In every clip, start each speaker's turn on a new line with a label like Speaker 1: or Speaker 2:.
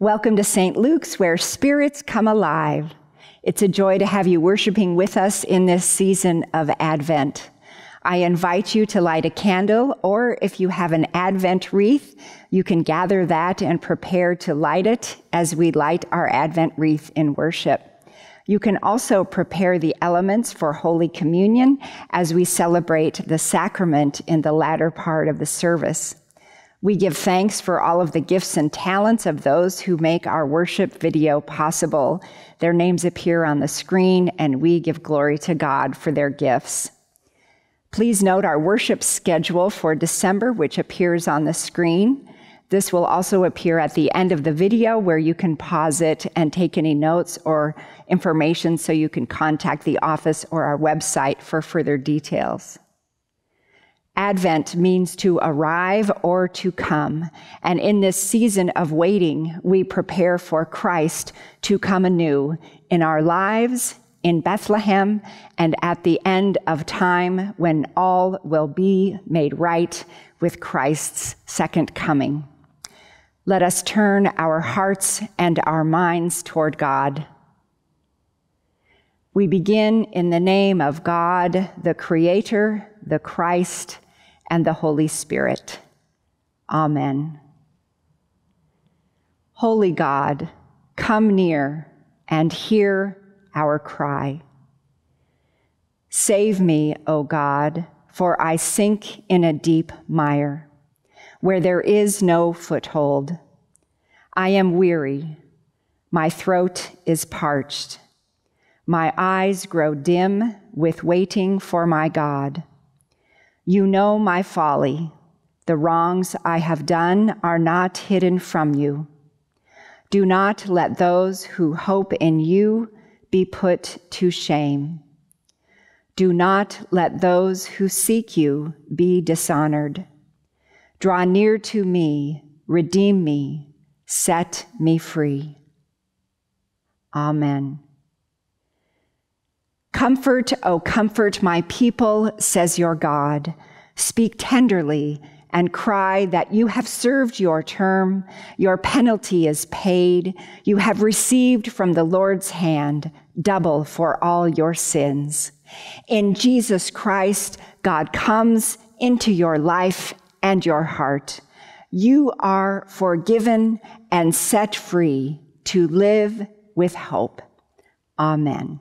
Speaker 1: Welcome to St. Luke's, where spirits come alive. It's a joy to have you worshiping with us in this season of Advent. I invite you to light a candle, or if you have an Advent wreath, you can gather that and prepare to light it as we light our Advent wreath in worship. You can also prepare the elements for Holy Communion as we celebrate the sacrament in the latter part of the service. We give thanks for all of the gifts and talents of those who make our worship video possible. Their names appear on the screen, and we give glory to God for their gifts. Please note our worship schedule for December, which appears on the screen. This will also appear at the end of the video where you can pause it and take any notes or information so you can contact the office or our website for further details. Advent means to arrive or to come. And in this season of waiting, we prepare for Christ to come anew in our lives, in Bethlehem, and at the end of time when all will be made right with Christ's second coming. Let us turn our hearts and our minds toward God. We begin in the name of God, the Creator, the Christ, and the Holy Spirit. Amen. Holy God, come near and hear our cry. Save me, O God, for I sink in a deep mire where there is no foothold. I am weary. My throat is parched. My eyes grow dim with waiting for my God. You know my folly. The wrongs I have done are not hidden from you. Do not let those who hope in you be put to shame. Do not let those who seek you be dishonored. Draw near to me, redeem me, set me free. Amen. Comfort, O comfort my people, says your God. Speak tenderly and cry that you have served your term, your penalty is paid, you have received from the Lord's hand double for all your sins. In Jesus Christ, God comes into your life and your heart. You are forgiven and set free to live with hope. Amen.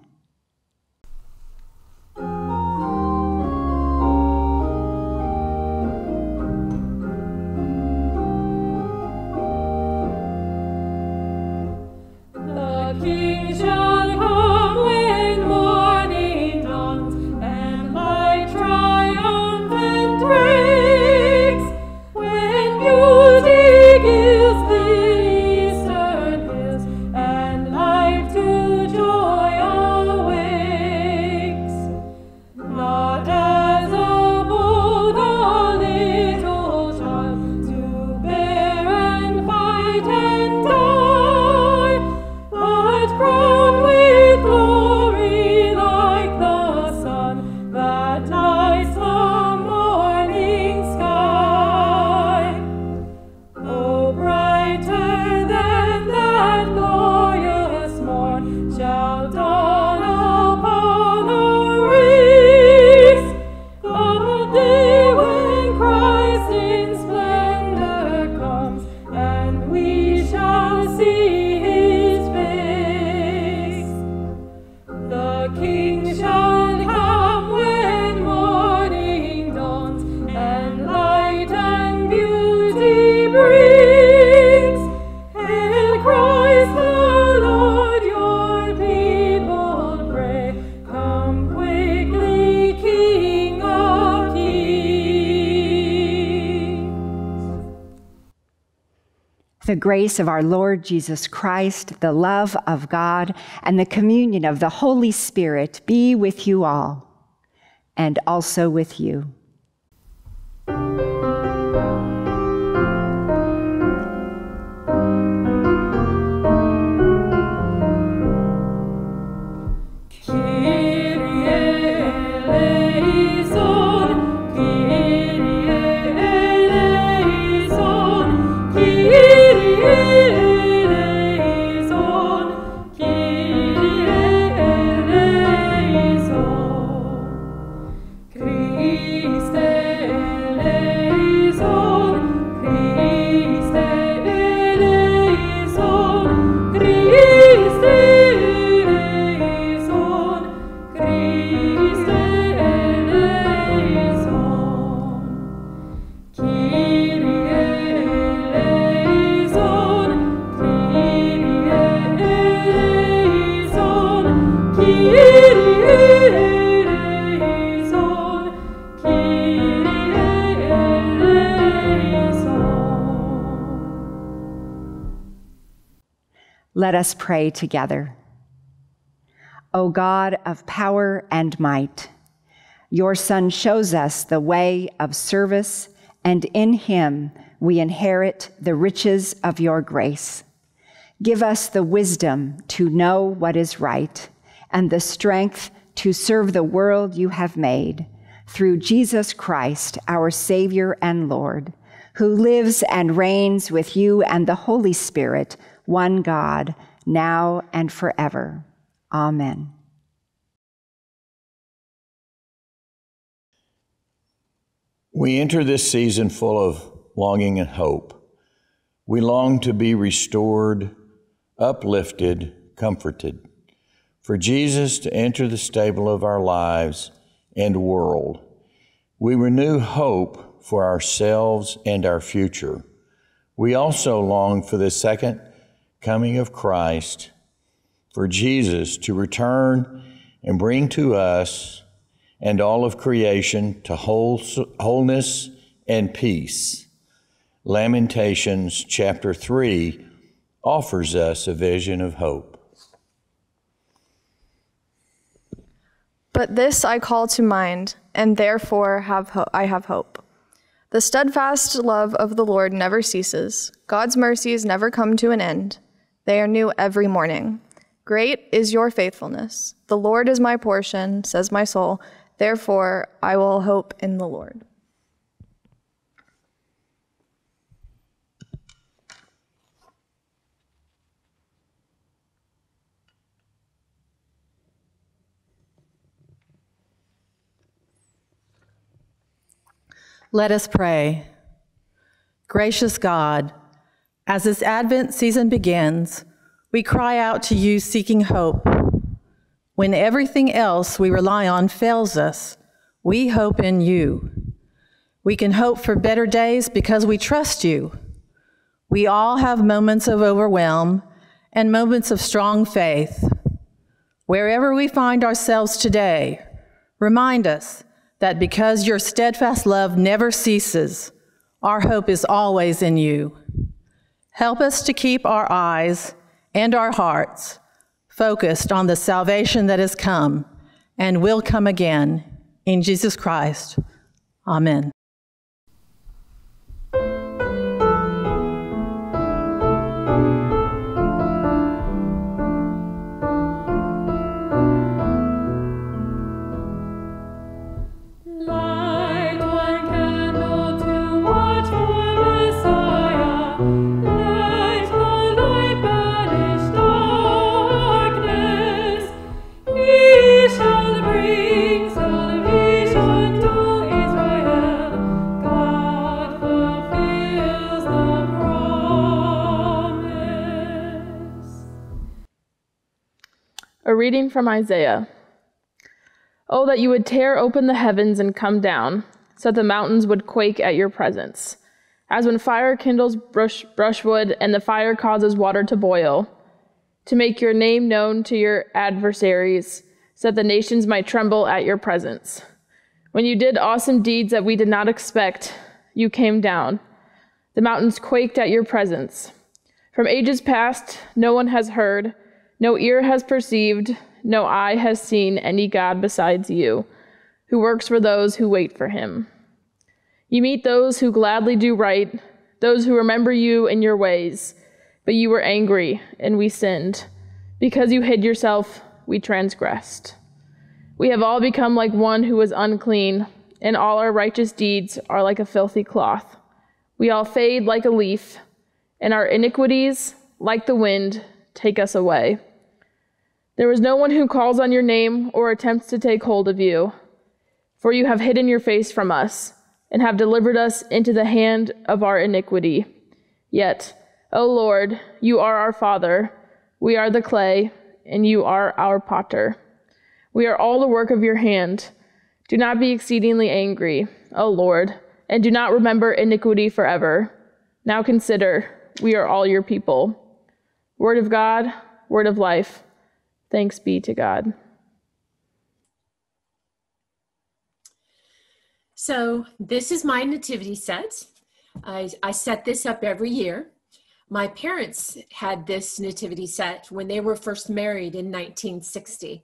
Speaker 1: Grace of our Lord Jesus Christ, the love of God, and the communion of the Holy Spirit be with you all, and also with you. Us pray together. O God of power and might, your Son shows us the way of service, and in him we inherit the riches of your grace. Give us the wisdom to know what is right and the strength to serve the world you have made through Jesus Christ, our Savior and Lord, who lives and reigns with you and the Holy Spirit, one God, now and forever. Amen.
Speaker 2: We enter this season full of longing and hope. We long to be restored, uplifted, comforted. For Jesus to enter the stable of our lives and world. We renew hope for ourselves and our future. We also long for the second coming of Christ, for Jesus to return and bring to us and all of creation to wholeness and peace. Lamentations chapter 3 offers us a vision of hope.
Speaker 3: But this I call to mind, and therefore have ho- I have hope. The steadfast love of the Lord never ceases. God's mercies never come to an end. They are new every morning. Great is your faithfulness. The Lord is my portion, says my soul. Therefore, I will hope in the Lord.
Speaker 4: Let us pray. Gracious God, as this Advent season begins, we cry out to you seeking hope. When everything else we rely on fails us, we hope in you. We can hope for better days because we trust you. We all have moments of overwhelm and moments of strong faith. Wherever we find ourselves today, remind us that because your steadfast love never ceases, our hope is always in you. Help us to keep our eyes and our hearts focused on the salvation that has come and will come again in Jesus Christ. Amen.
Speaker 5: Reading from Isaiah. Oh, that you would tear open the heavens and come down, so that the mountains would quake at your presence. As when fire kindles brush, brushwood and the fire causes water to boil, to make your name known to your adversaries, so that the nations might tremble at your presence. When you did awesome deeds that we did not expect, you came down. The mountains quaked at your presence. From ages past, no one has heard no ear has perceived, no eye has seen any God besides you, who works for those who wait for him. You meet those who gladly do right, those who remember you in your ways. But you were angry, and we sinned. Because you hid yourself, we transgressed. We have all become like one who is unclean, and all our righteous deeds are like a filthy cloth. We all fade like a leaf, and our iniquities, like the wind, take us away. There is no one who calls on your name or attempts to take hold of you, for you have hidden your face from us and have delivered us into the hand of our iniquity. Yet, O Lord, you are our Father, we are the clay, and you are our potter. We are all the work of your hand. Do not be exceedingly angry, O Lord, and do not remember iniquity forever. Now consider, we are all your people. Word of God, word of life. Thanks be to God.
Speaker 6: So, this is my nativity set. I, I set this up every year. My parents had this nativity set when they were first married in 1960.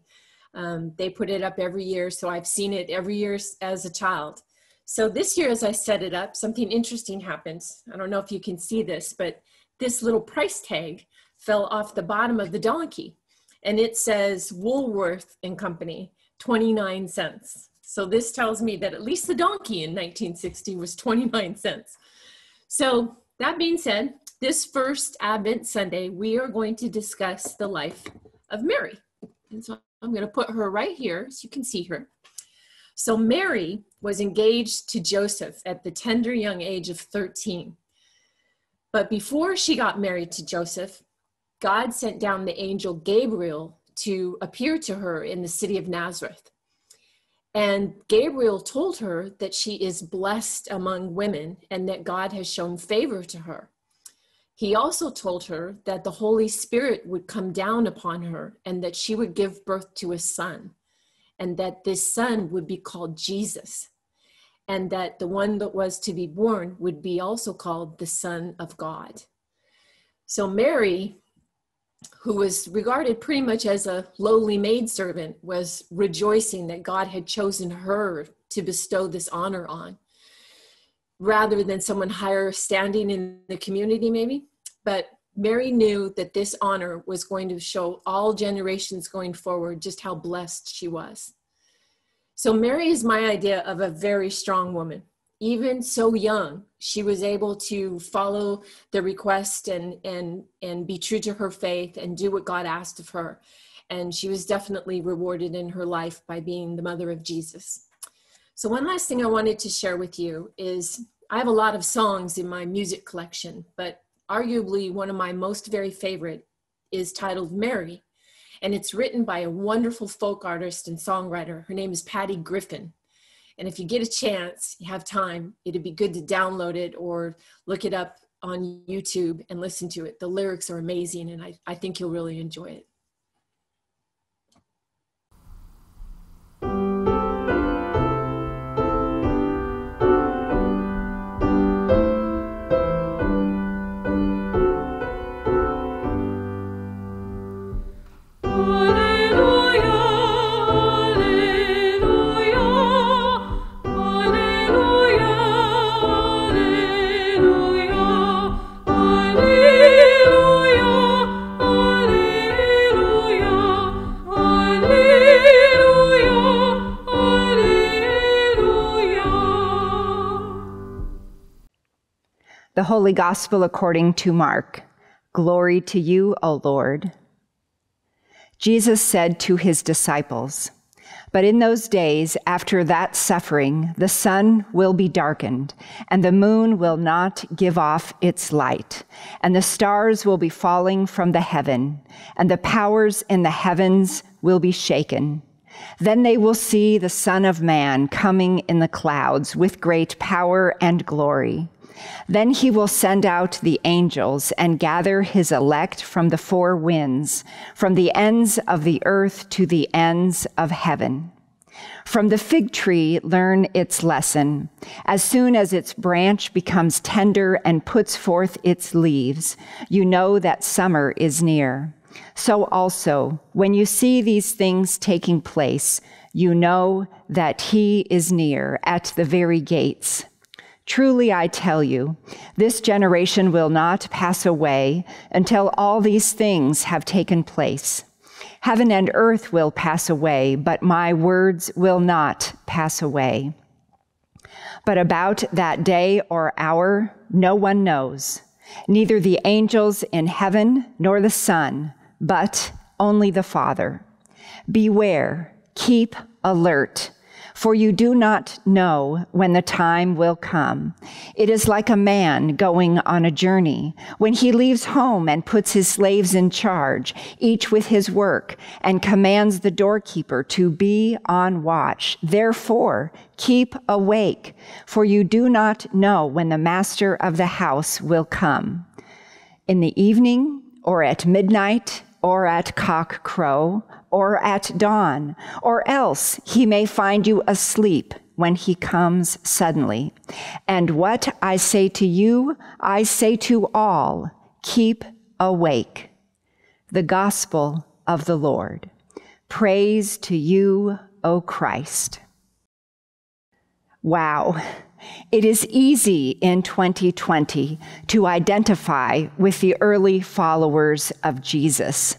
Speaker 6: Um, they put it up every year, so I've seen it every year as a child. So this year, as I set it up, something interesting happens. I don't know if you can see this, but this little price tag fell off the bottom of the donkey, and it says Woolworth and Company, 29 cents. So this tells me that at least the donkey in 1960 was 29 cents. So that being said, this first Advent Sunday, we are going to discuss the life of Mary. And so I'm going to put her right here so you can see her. So Mary was engaged to Joseph at the tender young age of 13. But before she got married to Joseph, God sent down the angel Gabriel to appear to her in the city of Nazareth. And Gabriel told her that she is blessed among women and that God has shown favor to her. He also told her that the Holy Spirit would come down upon her and that she would give birth to a son, and that this son would be called Jesus, and that the one that was to be born would be also called the Son of God. So Mary who was regarded pretty much as a lowly maidservant, was rejoicing that God had chosen her to bestow this honor on, rather than someone higher standing in the community, maybe. But Mary knew that this honor was going to show all generations going forward just how blessed she was. So, Mary is my idea of a very strong woman even so young, she was able to follow the request and and and be true to her faith and do what God asked of her. And she was definitely rewarded in her life by being the mother of Jesus. So one last thing I wanted to share with you is I have a lot of songs in my music collection, but arguably one of my most very favorite is titled Mary. And it's written by a wonderful folk artist and songwriter. Her name is Patty Griffin and if you get a chance, you have time, it'd be good to download it or look it up on YouTube and listen to it. The lyrics are amazing, and I, I think you'll really enjoy it.
Speaker 1: The Holy Gospel according to Mark. Glory to you, O Lord. Jesus said to his disciples, But in those days, after that suffering, the sun will be darkened, and the moon will not give off its light, and the stars will be falling from the heaven, and the powers in the heavens will be shaken. Then they will see the Son of Man coming in the clouds with great power and glory. Then he will send out the angels and gather his elect from the four winds, from the ends of the earth to the ends of heaven. From the fig tree, learn its lesson. As soon as its branch becomes tender and puts forth its leaves, you know that summer is near. So also, when you see these things taking place, you know that he is near at the very gates. Truly, I tell you, this generation will not pass away until all these things have taken place. Heaven and earth will pass away, but my words will not pass away. But about that day or hour, no one knows, neither the angels in heaven nor the Son, but only the Father. Beware, keep alert for you do not know when the time will come. It is like a man going on a journey when he leaves home and puts his slaves in charge, each with his work, and commands the doorkeeper to be on watch. Therefore, keep awake, for you do not know when the master of the house will come. In the evening or at midnight or at cock crow, or at dawn, or else he may find you asleep when he comes suddenly. And what I say to you, I say to all keep awake. The gospel of the Lord. Praise to you, O Christ. Wow. It is easy in 2020 to identify with the early followers of Jesus,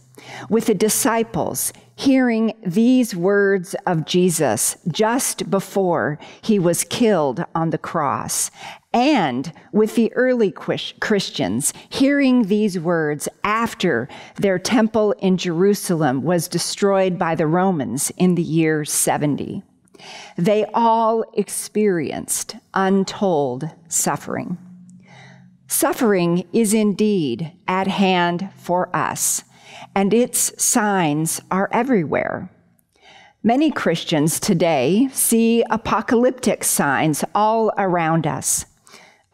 Speaker 1: with the disciples hearing these words of Jesus just before he was killed on the cross, and with the early Christians hearing these words after their temple in Jerusalem was destroyed by the Romans in the year 70. They all experienced untold suffering. Suffering is indeed at hand for us and its signs are everywhere. Many Christians today see apocalyptic signs all around us.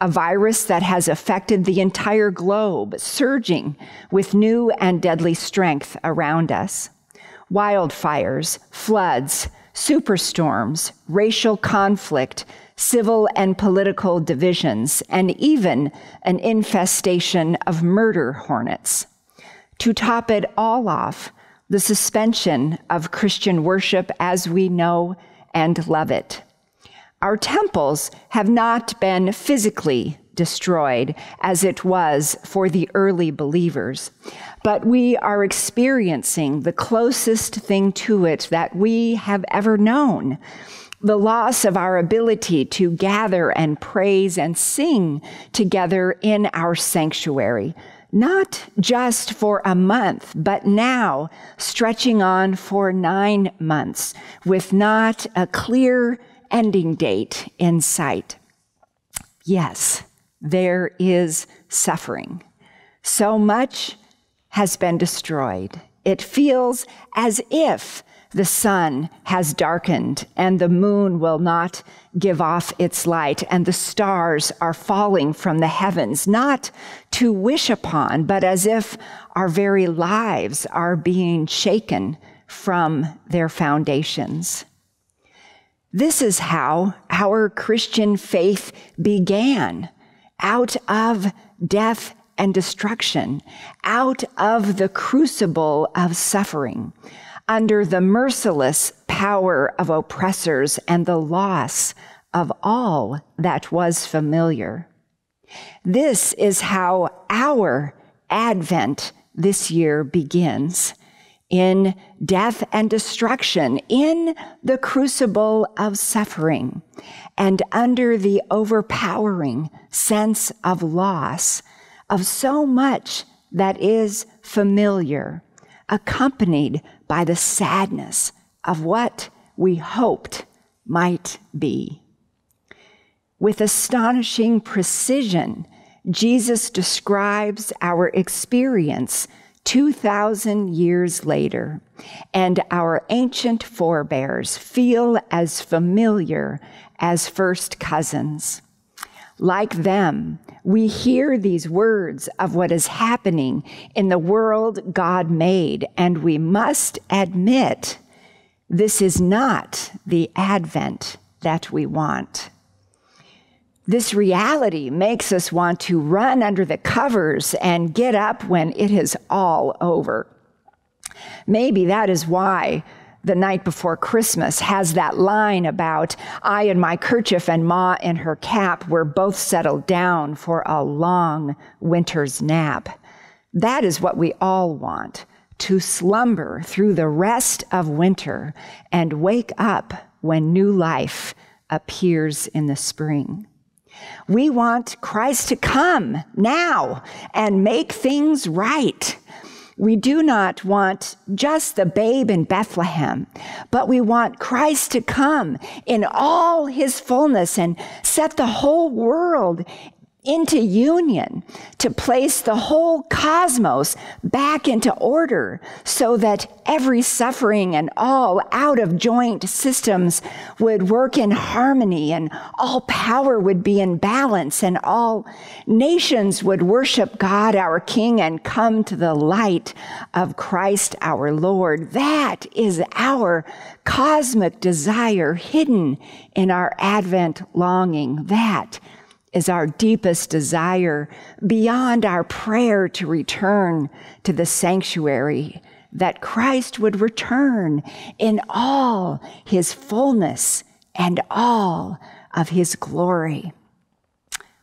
Speaker 1: A virus that has affected the entire globe, surging with new and deadly strength around us. Wildfires, floods, superstorms, racial conflict, civil and political divisions, and even an infestation of murder hornets. To top it all off, the suspension of Christian worship as we know and love it. Our temples have not been physically destroyed as it was for the early believers, but we are experiencing the closest thing to it that we have ever known the loss of our ability to gather and praise and sing together in our sanctuary, not just for a month, but now stretching on for nine months with not a clear ending date in sight. Yes, there is suffering. So much has been destroyed. It feels as if the sun has darkened and the moon will not give off its light and the stars are falling from the heavens, not to wish upon, but as if our very lives are being shaken from their foundations. This is how our Christian faith began out of death and destruction, out of the crucible of suffering under the merciless power of oppressors and the loss of all that was familiar. This is how our Advent this year begins in death and destruction, in the crucible of suffering, and under the overpowering sense of loss of so much that is familiar, accompanied by the sadness of what we hoped might be. With astonishing precision, Jesus describes our experience 2,000 years later, and our ancient forebears feel as familiar as first cousins. Like them, we hear these words of what is happening in the world God made, and we must admit this is not the Advent that we want. This reality makes us want to run under the covers and get up when it is all over. Maybe that is why the night before Christmas has that line about I and my kerchief and Ma and her cap were both settled down for a long winter's nap. That is what we all want to slumber through the rest of winter and wake up when new life appears in the spring. We want Christ to come now and make things right. We do not want just the babe in Bethlehem, but we want Christ to come in all his fullness and set the whole world into union to place the whole cosmos back into order so that every suffering and all out of joint systems would work in harmony and all power would be in balance and all nations would worship God, our King, and come to the light of Christ, our Lord. That is our cosmic desire hidden in our Advent longing. That is our deepest desire beyond our prayer to return to the sanctuary, that Christ would return in all his fullness and all of his glory.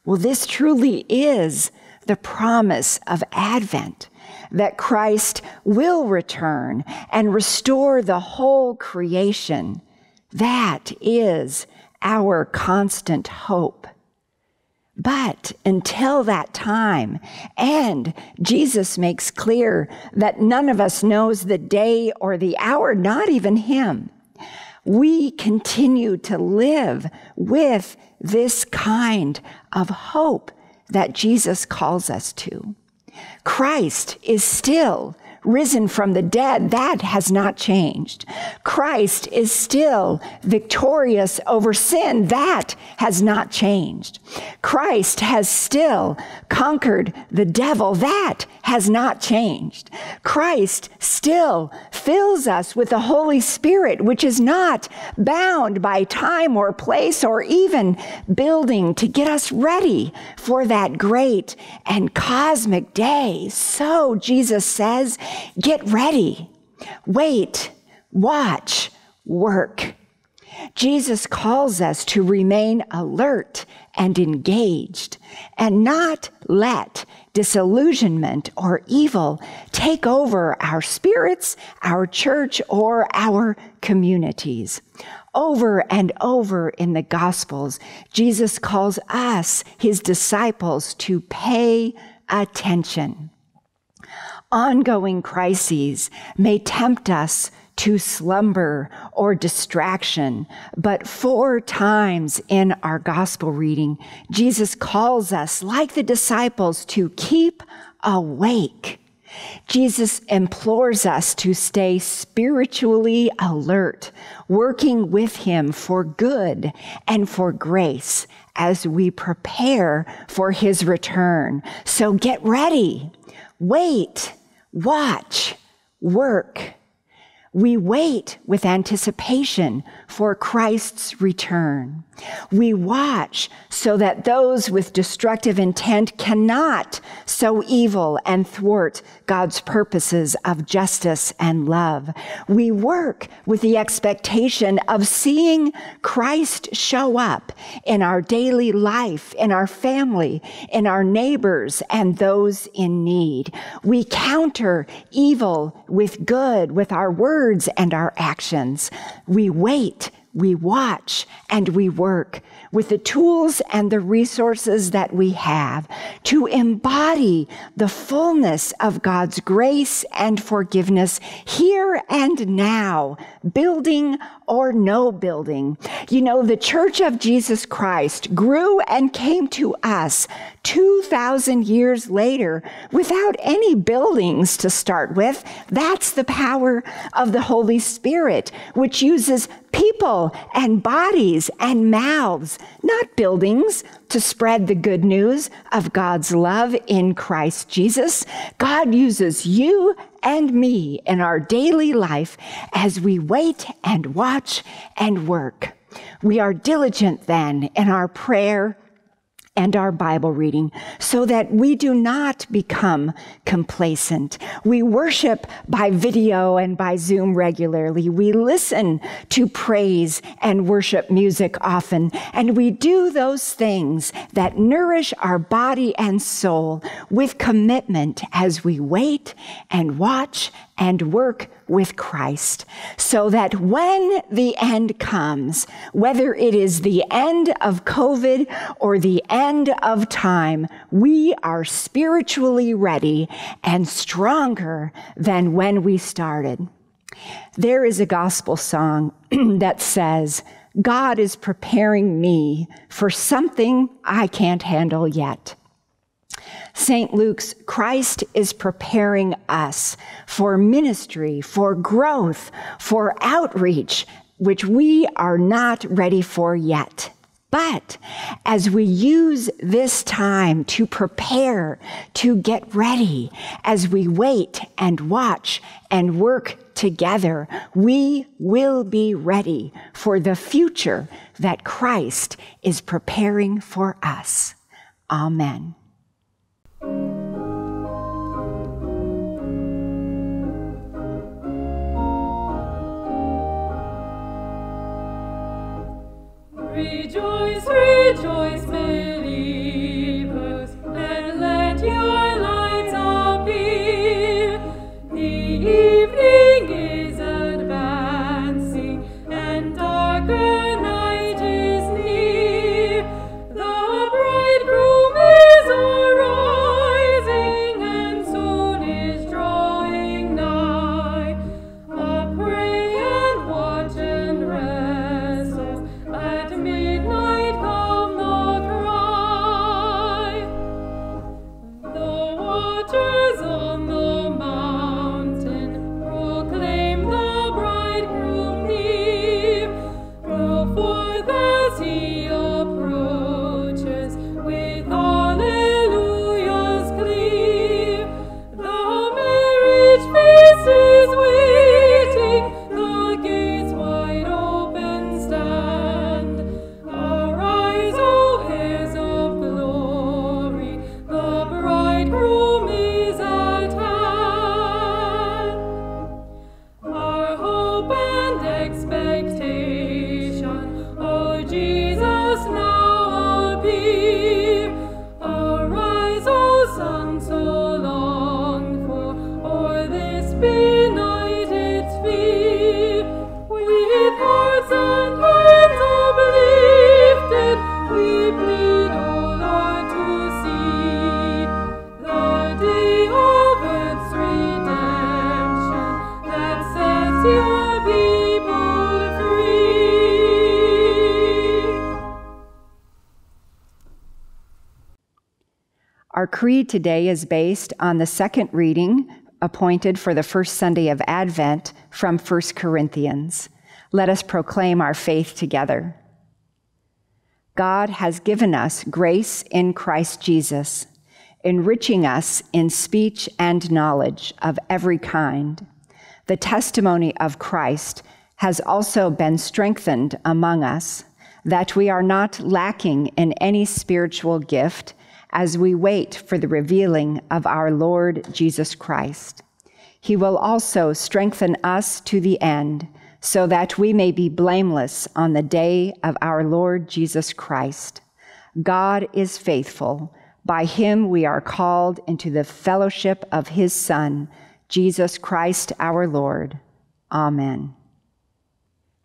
Speaker 1: Well, this truly is the promise of Advent that Christ will return and restore the whole creation. That is our constant hope. But until that time, and Jesus makes clear that none of us knows the day or the hour, not even Him, we continue to live with this kind of hope that Jesus calls us to. Christ is still risen from the dead, that has not changed. Christ is still victorious over sin, that has not changed. Christ has still conquered the devil, that has not changed. Christ still fills us with the Holy Spirit, which is not bound by time or place or even building to get us ready for that great and cosmic day. So, Jesus says, Get ready, wait, watch, work. Jesus calls us to remain alert and engaged and not let disillusionment or evil take over our spirits, our church, or our communities. Over and over in the Gospels, Jesus calls us, his disciples, to pay attention. Ongoing crises may tempt us to slumber or distraction, but four times in our gospel reading, Jesus calls us, like the disciples, to keep awake. Jesus implores us to stay spiritually alert, working with Him for good and for grace as we prepare for His return. So get ready, wait, watch, work. We wait with anticipation for Christ's return. We watch so that those with destructive intent cannot sow evil and thwart God's purposes of justice and love. We work with the expectation of seeing Christ show up in our daily life, in our family, in our neighbors, and those in need. We counter evil with good with our words and our actions. We wait we watch and we work with the tools and the resources that we have to embody the fullness of God's grace and forgiveness here and now, building or no building. You know, the Church of Jesus Christ grew and came to us 2,000 years later without any buildings to start with. That's the power of the Holy Spirit, which uses people and bodies and mouths, not buildings, to spread the good news of God's love in Christ Jesus. God uses you and me in our daily life as we wait and watch and work. We are diligent then in our prayer and our Bible reading so that we do not become complacent. We worship by video and by Zoom regularly. We listen to praise and worship music often. And we do those things that nourish our body and soul with commitment as we wait and watch and work with Christ so that when the end comes, whether it is the end of COVID or the end of time, we are spiritually ready and stronger than when we started. There is a gospel song that says, God is preparing me for something I can't handle yet. St. Luke's Christ is preparing us for ministry, for growth, for outreach, which we are not ready for yet. But as we use this time to prepare, to get ready, as we wait and watch and work together, we will be ready for the future that Christ is preparing for us. Amen.
Speaker 7: Rejoice,
Speaker 1: today is based on the second reading appointed for the first Sunday of Advent from 1 Corinthians. Let us proclaim our faith together. God has given us grace in Christ Jesus, enriching us in speech and knowledge of every kind. The testimony of Christ has also been strengthened among us, that we are not lacking in any spiritual gift as we wait for the revealing of our Lord Jesus Christ. He will also strengthen us to the end, so that we may be blameless on the day of our Lord Jesus Christ. God is faithful. By him we are called into the fellowship of his Son, Jesus Christ our Lord. Amen.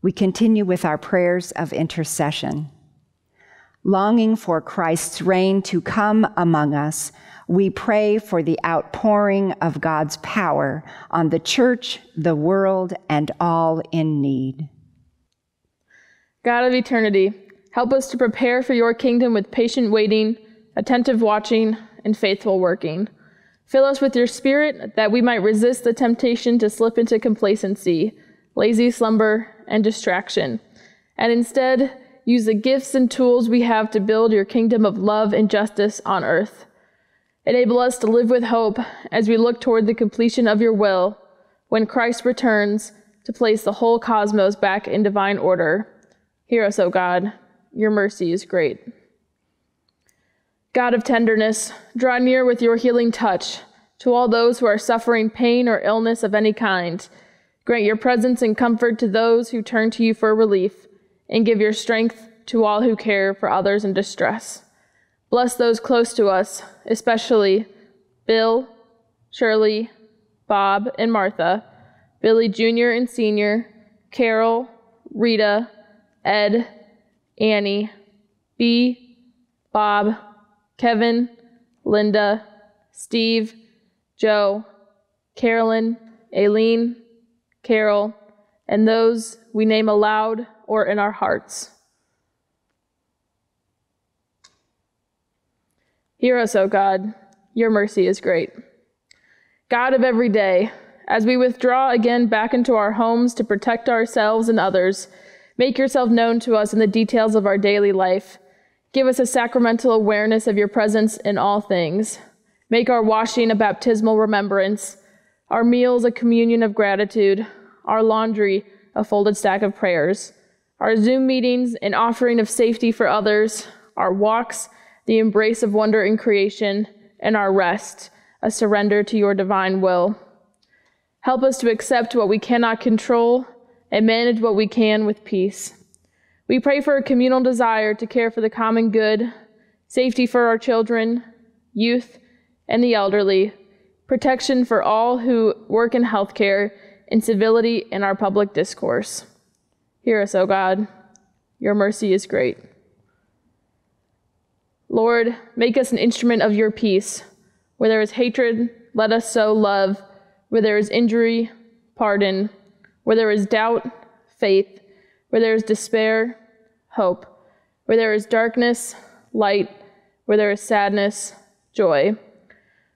Speaker 1: We continue with our prayers of intercession. Longing for Christ's reign to come among us, we pray for the outpouring of God's power on the church, the world, and all in need.
Speaker 5: God of eternity, help us to prepare for your kingdom with patient waiting, attentive watching, and faithful working. Fill us with your spirit that we might resist the temptation to slip into complacency, lazy slumber, and distraction, and instead use the gifts and tools we have to build your kingdom of love and justice on earth. Enable us to live with hope as we look toward the completion of your will when Christ returns to place the whole cosmos back in divine order. Hear us, O God. Your mercy is great. God of tenderness, draw near with your healing touch to all those who are suffering pain or illness of any kind. Grant your presence and comfort to those who turn to you for relief, and give your strength to all who care for others in distress. Bless those close to us, especially Bill, Shirley, Bob, and Martha, Billy Jr. and Sr., Carol, Rita, Ed, Annie, B, Bob, Kevin, Linda, Steve, Joe, Carolyn, Aileen, Carol, and those we name aloud or in our hearts. Hear us, O God. Your mercy is great. God of every day, as we withdraw again back into our homes to protect ourselves and others, make yourself known to us in the details of our daily life. Give us a sacramental awareness of your presence in all things. Make our washing a baptismal remembrance, our meals a communion of gratitude, our laundry a folded stack of prayers, our Zoom meetings an offering of safety for others, our walks the embrace of wonder in creation, and our rest, a surrender to your divine will. Help us to accept what we cannot control and manage what we can with peace. We pray for a communal desire to care for the common good, safety for our children, youth, and the elderly, protection for all who work in healthcare, and civility in our public discourse. Hear us, O God. Your mercy is great. Lord, make us an instrument of your peace. Where there is hatred, let us sow love. Where there is injury, pardon. Where there is doubt, faith. Where there is despair, hope. Where there is darkness, light. Where there is sadness, joy.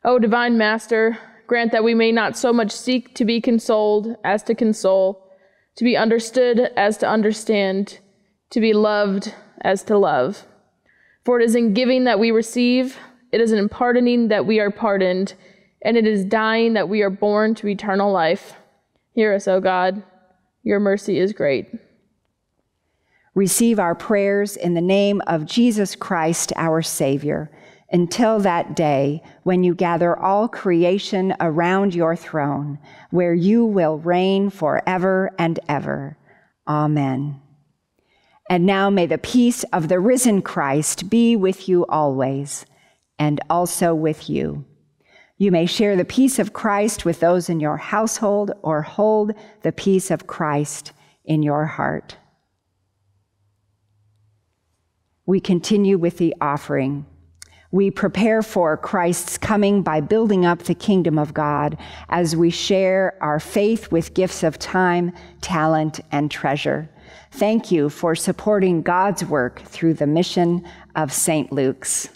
Speaker 5: O divine Master, grant that we may not so much seek to be consoled as to console, to be understood as to understand, to be loved as to love. For it is in giving that we receive, it is in pardoning that we are pardoned, and it is dying that we are born to eternal life. Hear us, O God. Your mercy is great.
Speaker 1: Receive our prayers in the name of Jesus Christ, our Savior, until that day when you gather all creation around your throne, where you will reign forever and ever. Amen. And now may the peace of the risen Christ be with you always, and also with you. You may share the peace of Christ with those in your household or hold the peace of Christ in your heart. We continue with the offering. We prepare for Christ's coming by building up the kingdom of God as we share our faith with gifts of time, talent, and treasure. Thank you for supporting God's work through the mission of St. Luke's.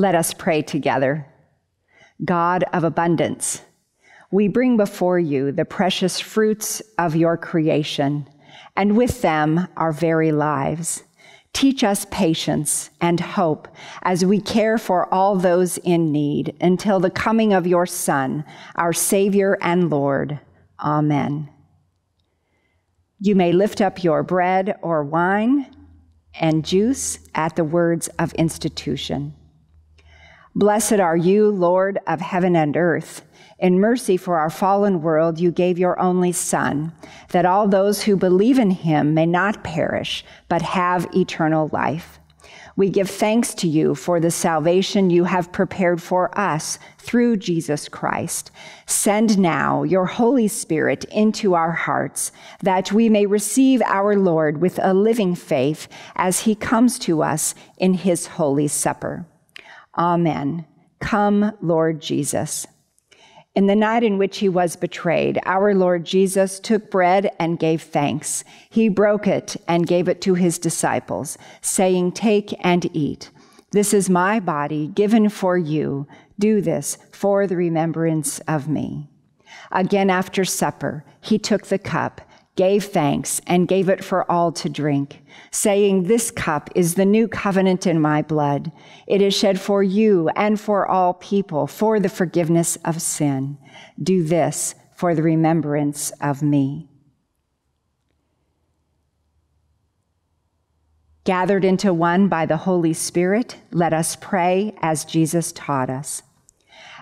Speaker 1: Let us pray together. God of abundance, we bring before you the precious fruits of your creation, and with them our very lives. Teach us patience and hope as we care for all those in need until the coming of your Son, our Savior and Lord. Amen. You may lift up your bread or wine and juice at the words of institution. Blessed are you, Lord of heaven and earth. In mercy for our fallen world, you gave your only Son, that all those who believe in him may not perish, but have eternal life. We give thanks to you for the salvation you have prepared for us through Jesus Christ. Send now your Holy Spirit into our hearts, that we may receive our Lord with a living faith as he comes to us in his holy supper. Amen. Come, Lord Jesus. In the night in which he was betrayed, our Lord Jesus took bread and gave thanks. He broke it and gave it to his disciples, saying, Take and eat. This is my body given for you. Do this for the remembrance of me. Again, after supper, he took the cup, gave thanks, and gave it for all to drink, saying, This cup is the new covenant in my blood. It is shed for you and for all people for the forgiveness of sin. Do this for the remembrance of me. Gathered into one by the Holy Spirit, let us pray as Jesus taught us.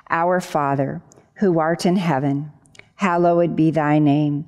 Speaker 1: Our Father, who art in heaven, hallowed be thy name.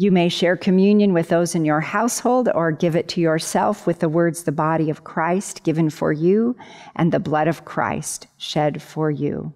Speaker 7: You may share communion with those in your household or give it to yourself with the words, the body of Christ given for you and the blood of Christ shed for you.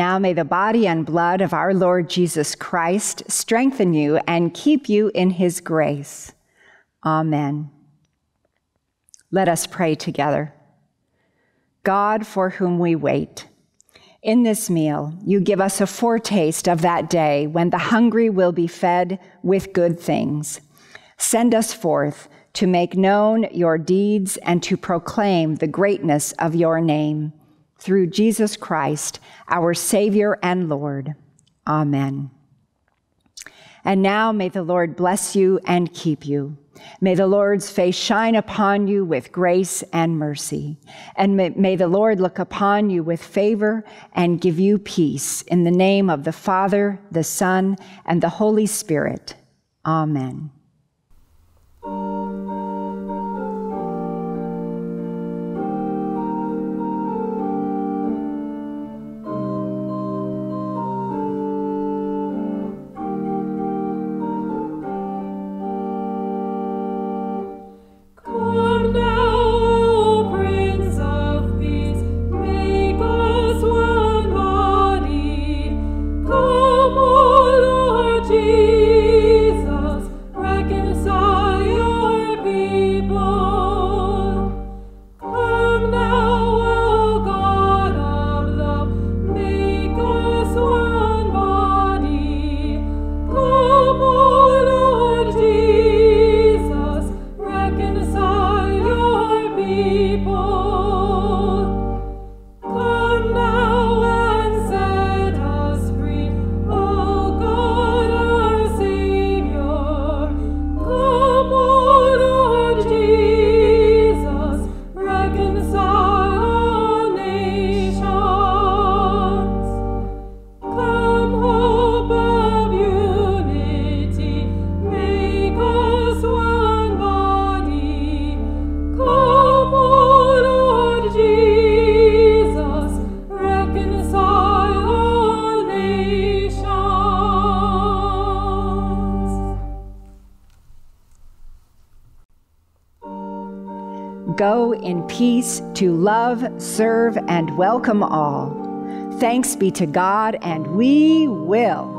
Speaker 7: Now may the body and blood of our Lord Jesus Christ strengthen you and keep you in his grace. Amen. Let us pray together. God, for whom we wait, in this meal, you give us a foretaste of that day when the hungry will be fed with good things. Send us forth to make known your deeds and to proclaim the greatness of your name. Through Jesus Christ, our Savior and Lord. Amen. And now may the Lord bless you and keep you. May the Lord's face shine upon you with grace and mercy. And may, may, the Lord look upon you with favor and give you peace. In the name of the Father, the Son, and the Holy Spirit. Amen. In peace to love, serve, and welcome all. Thanks be to God, and we will.